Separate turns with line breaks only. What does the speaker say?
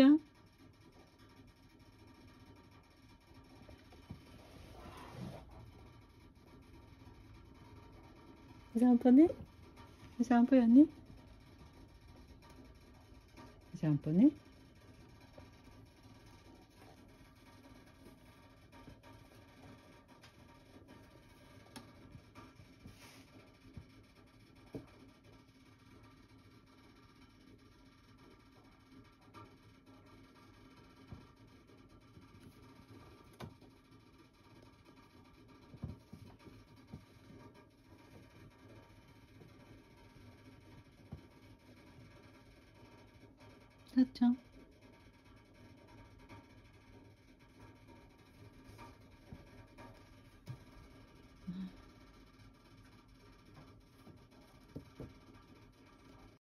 suite. Vous entendez? Vous entendez? Vous entendez? that jump